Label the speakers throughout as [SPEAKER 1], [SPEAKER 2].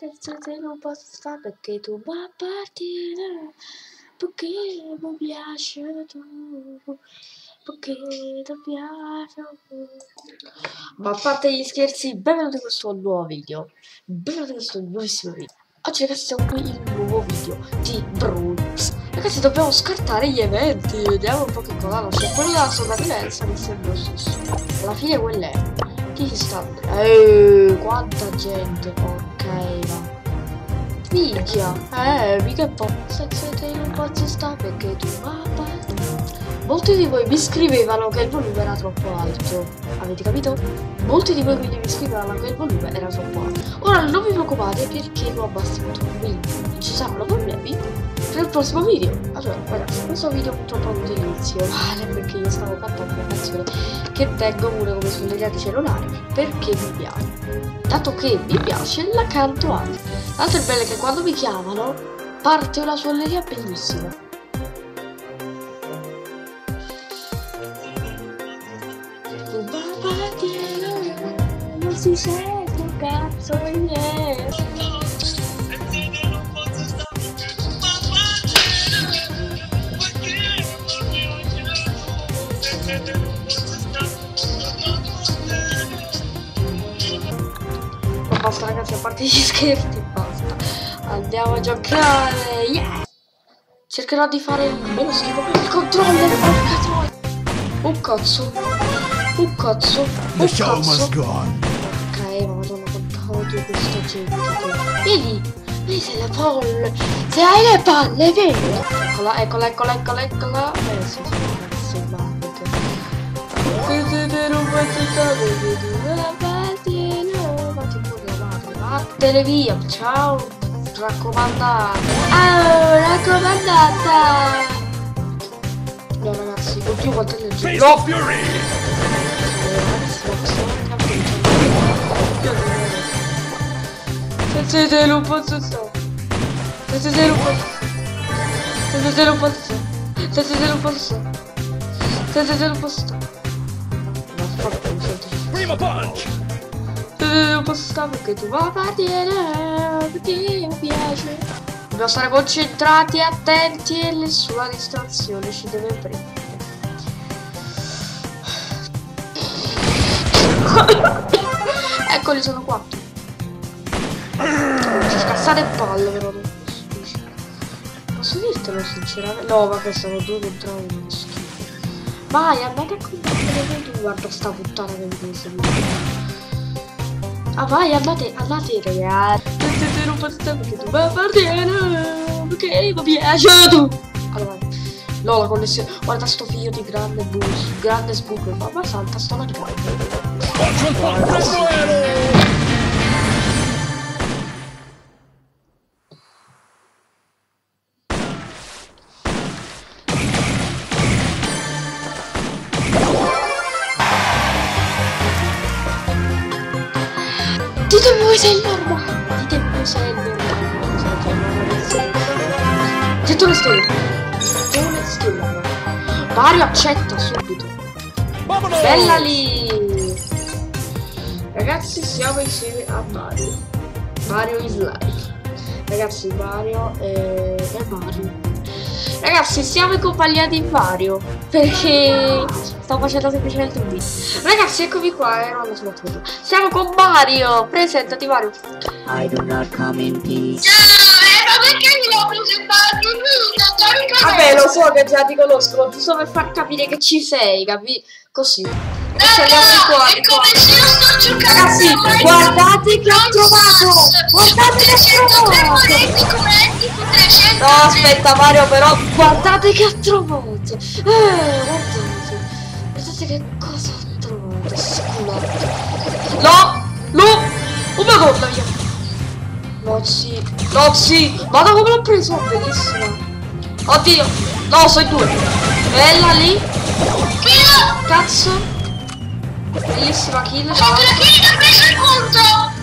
[SPEAKER 1] Senza te non posso stare perché tu mi appartieni. Perché mi piace tu. Perché ti piace tu. Ma a parte gli scherzi, benvenuti in questo nuovo video. Benvenuti in questo nuovissimo video. Oggi ragazzi siamo qui in un nuovo video di Brooks. Ragazzi dobbiamo scartare gli eventi. Vediamo un po' che cosa c'è. Quello della sopravvivenza mi sembra lo stesso. Alla fine quello è. Chi si sta? Eeeh, quanta gente, porca Eva. Minchia, eh, mica un po'. Senza te non posso stare perché tu papà. Molti di voi mi scrivevano che il volume era troppo alto. Avete capito? Molti di voi quindi mi scrivevano che il volume era troppo alto. Ora non vi preoccupate perché lo abbasso quindi non ci saranno problemi il prossimo video. Allora, ragazzi, questo video purtroppo ha avuto inizio. Vale perché io stavo cantando una canzone che tengo pure come sulle di cellulare perché mi piace. Dato che mi piace, la canto anche. L'altro è bello che quando mi chiamano parte una suoneria bellissima. Non si sente un cazzo yeah. Basta ragazzi, a parte gli scherzi, basta. Andiamo a giocare. Yeah! Cercherò di fare il meno schifo il controller, porca troia. Un cazzo. Un cazzo. Un cazzo. Ok, ma madonna quanta odio questa gente. Vedi? Vedi se le palle. Se hai le palle, vedi? Eccola, eccola, eccola, eccola, eccola. Eh sì, sì, ragazzi, basta. Questo è non posso stare, vedi? Vattene via, ciao. Raccomandata. Ah, raccomandata. No ragazzi, oddio quanto è leggero.
[SPEAKER 2] Face
[SPEAKER 1] No!
[SPEAKER 2] of fury.
[SPEAKER 1] Senza te non posso stare. Senza te non posso Senza te non posso Senza te non posso Senza te non posso stare. Ma porca miseria.
[SPEAKER 2] Prima punch.
[SPEAKER 1] Non posso stare perché tu a partire. Perché mi piace. Dobbiamo stare concentrati attenti e nessuna distrazione ci deve prendere. Eccoli, sono quattro. Ci scassate palle però. non posso. Posso dirtelo sinceramente? No, vabbè, sono due contro uno. schifo. Vai, andate a combattere voi due. Guarda sta puttana che mi seguire. Ah vai, andate, andate ragazzi. Sentite non stare perché tu vai a partire. Perché mi piace tu. Allora, no, la connessione. Guarda sto figlio di grande bus, grande sbuco. Mamma santa, sto laggando.
[SPEAKER 2] Control point. Presto
[SPEAKER 1] Ditemi voi sei il normale. Ditemi voi sei il normale. Getto le stelle. Getto le stelle. Mario accetta subito.
[SPEAKER 2] Vamonos.
[SPEAKER 1] Bella lì. Ragazzi siamo insieme a Mario. Mario is life. Ragazzi Mario è, è Mario. Ragazzi siamo in compagnia di Mario. Perché sto facendo semplicemente un video. Ragazzi eccomi qua, ero alla sua foto. Siamo con Mario. Presentati Mario.
[SPEAKER 3] I do not come in peace.
[SPEAKER 4] Eh, ma perché mi devo presentare più
[SPEAKER 1] Vabbè lo so che già ti conosco, giusto per far capire che ci sei, capi? Così. Qua,
[SPEAKER 4] È come se io sto giocando
[SPEAKER 1] Ragazzi, guardate che ho trovato! Guardate che ho
[SPEAKER 4] 303
[SPEAKER 1] trovato!
[SPEAKER 4] come 300
[SPEAKER 1] No, aspetta Mario, però guardate che ho trovato! Eh, guardate! Guardate che cosa ho trovato, scusate. No! No! Oh madonna mia! No, sì! No, sì! Guarda come l'ho preso! Bellissima! Oddio! No, sono due! Bella lì! Cazzo! Bellissima kill.
[SPEAKER 4] Sotto la kill ho preso il punto!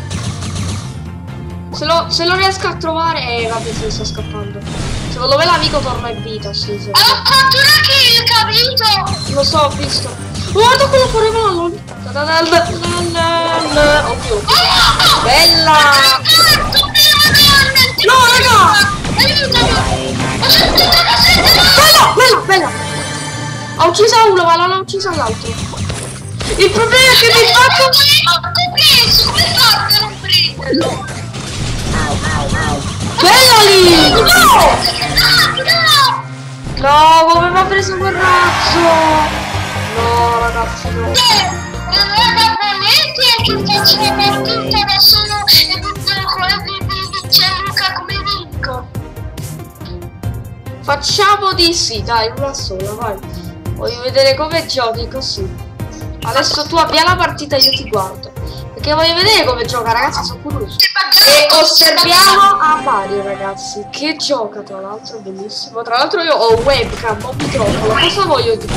[SPEAKER 1] Se lo, se lo riesco a trovare... Eh, vabbè, si sto scappando. Secondo me l'amico torna in vita, sì, sì.
[SPEAKER 4] Ho fatto una kill, capito?
[SPEAKER 1] Lo so, ho visto. Guarda quello fuori mano! Ovvio.
[SPEAKER 4] Oh, oh, oh!
[SPEAKER 1] Bella!
[SPEAKER 4] No, raga!
[SPEAKER 1] Ho! Bella, bella, bella! Ha ucciso uno, ma non ha ucciso l'altro. Il problema è che mi fa...
[SPEAKER 4] Ma ho preso, come fate a non prenderlo?
[SPEAKER 1] Bella lì! No!
[SPEAKER 4] No!
[SPEAKER 1] No, come mi ha preso quel razzo? No, ragazzi, no.
[SPEAKER 4] Allora veramente è faccio solo e vinco come vince Luca come vinco.
[SPEAKER 1] Facciamo di sì, dai, una sola, vai. Voglio vedere come giochi così. Adesso tu avvia la partita, io ti guardo. Perché voglio vedere come gioca, ragazzi, sono curioso. E osserviamo a Mario, ragazzi, che gioca, tra l'altro, bellissimo. Tra l'altro io ho webcam, ho microfono, cosa voglio dire?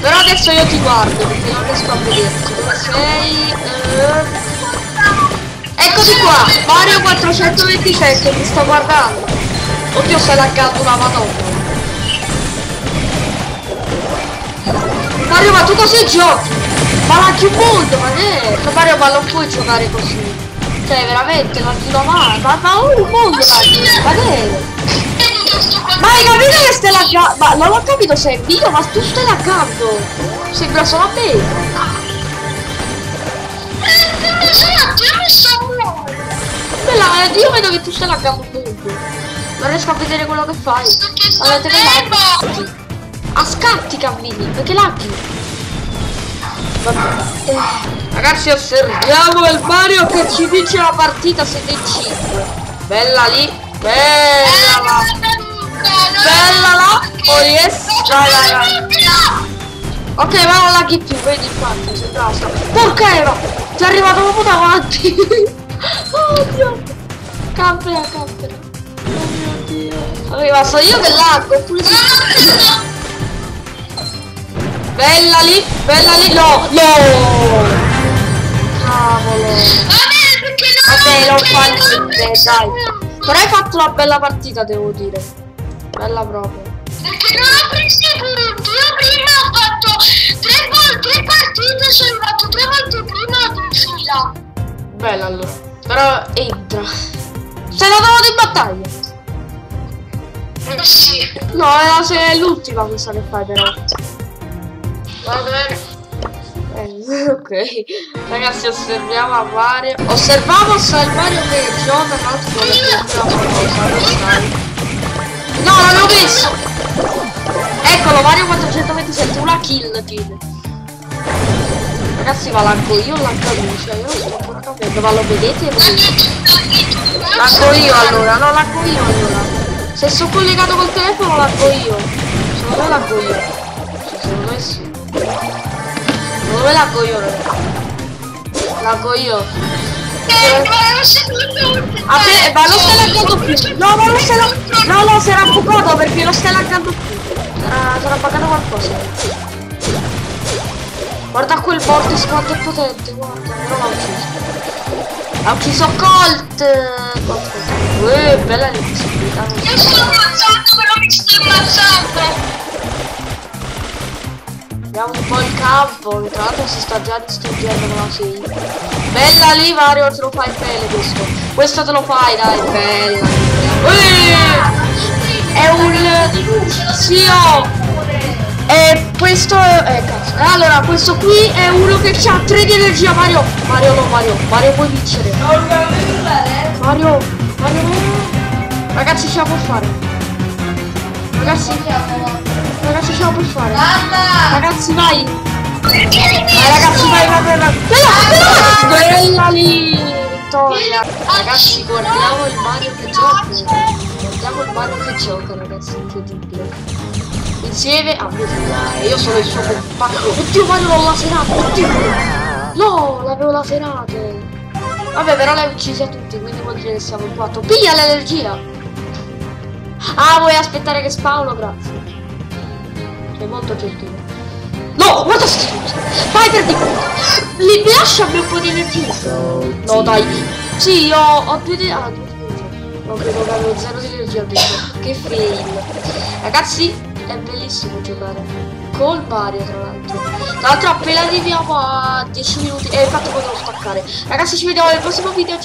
[SPEAKER 1] Però adesso io ti guardo, perché non riesco a vederti. Sei? Eh... Eccoti qua, Mario 427, ti sto guardando. Oddio, stai laggando una madonna. Mario, ma tu così giochi? Ma laghi un mondo, ma che? Mario, ma non puoi giocare così. Cioè, veramente, laghi una mano. Ma, ma un mondo laghi. Ma che? è? Ma hai capito che stai laggando? Ma non ho capito se è video, ma tu stai laggando. Sembra solo a me. Bella, io vedo che tu stai laggando un mondo. Non riesco a vedere quello che fai.
[SPEAKER 4] Che fermo.
[SPEAKER 1] laghi. A scatti cammini, perché laghi? Eh, Ragazzi osserviamo il Mario che ci vince la partita 7 in 5. Bella lì, bella là. Bella là. Oh yes. Vai vai vai. Ok, ma non laghi più, vedi infatti, sembra sta. Porca Eva! Ti è arrivato proprio davanti! oh Dio! Campera, campera! Oh mio Dio! Allora, so io che laggo, oppure si... Bella lì, bella lì, no, no! Cavolo!
[SPEAKER 4] Vabbè, perché non
[SPEAKER 1] Vabbè, non
[SPEAKER 4] perché
[SPEAKER 1] fa
[SPEAKER 4] non ho
[SPEAKER 1] niente,
[SPEAKER 4] preso
[SPEAKER 1] dai. Però hai fatto una bella partita, devo dire. Bella proprio.
[SPEAKER 4] Perché non ho preso i punti. Io prima ho fatto tre volte tre partite, sono arrivato tre volte prima di fila.
[SPEAKER 1] Bella allora. Però entra. Sei andato in battaglia?
[SPEAKER 4] Eh sì.
[SPEAKER 1] No, è l'ultima questa che fai però. Eh, ok. Ragazzi osserviamo a Mario. Osserviamo se il Mario che gioca tra l'altro dove c'è una cosa, lo sai. No, l'avevo messo! Eccolo, Mario 427, una kill kill. Ragazzi ma laggo io o laggo lui? Cioè io non sto ancora capendo, ma lo vedete? Laggo io allora, no laggo io allora. Se sono collegato col telefono laggo io. Secondo me laggo io. Cioè, secondo me. Secondo me laggo io ragazzi. Laggo io. A te, ma non stai laggando più. No, ma non laggando. No, no, era bucato perché non stai laggando più. Sarà, sarà buggato qualcosa. Guarda quel vortex quanto è potente, guarda, però l'ha ucciso. Ha ucciso Colt! Colt, Colt. Eh, bella l'invisibilità.
[SPEAKER 4] Io sto ammazzando, però mi sto ammazzando.
[SPEAKER 1] Vediamo un po' il campo, l'altro si sta già distruggendo la 6. Bella lì Mario, te lo fai bene questo. Questo te lo fai, dai, bella. Eh, È un... Sì, oh. E questo è... Eh, cazzo. Allora, questo qui è uno che ha 3 di energia, Mario. Mario no, Mario. Mario puoi vincere. Mario, Mario. Ragazzi, ce la può fare. Ragazzi, ragazzi, ce la può fare. Ragazzi, vai. Vai, ragazzi, vai, vai, vai. vai. Bella, lì. Vittoria. Ragazzi, guardiamo il Mario che gioca. Guardiamo il Mario che gioca, ragazzi, incredibile. Insieme a fratello. Io sono il suo compagno. Oddio, Mario l'ho laserato. Oddio. No, l'avevo laserato. Vabbè, però l'hai uccisi a tutti, quindi vuol dire che siamo in quattro. Piglia l'energia. Ah, vuoi aspettare che spawno? Grazie. Sei molto gentile. No, guarda sti Vai per di Li mi lasciami un po' di energia. No, dai. Sì, ho, ho due di... Ah, due di energia. No, credo che avevo zero di energia dentro. Che fail. Ragazzi, è bellissimo giocare. Col Mario, tra l'altro. Tra l'altro appena arriviamo a 10 minuti... Eh, infatti potevo staccare. Ragazzi, ci vediamo nel prossimo video. Ciao.